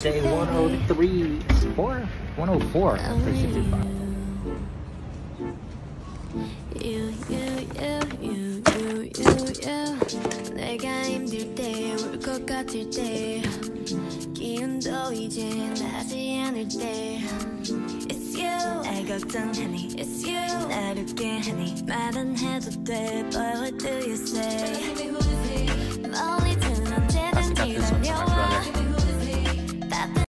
Say 103 4? 104 for You, you, you, you, you, you, you. 내가 힘들 때, 울 것 같을 때, 기운도 이제 나지 않을 때. It's you, 날 걱정하니. It's you, 날 웃게 하니. 말은 해도 돼, but what do?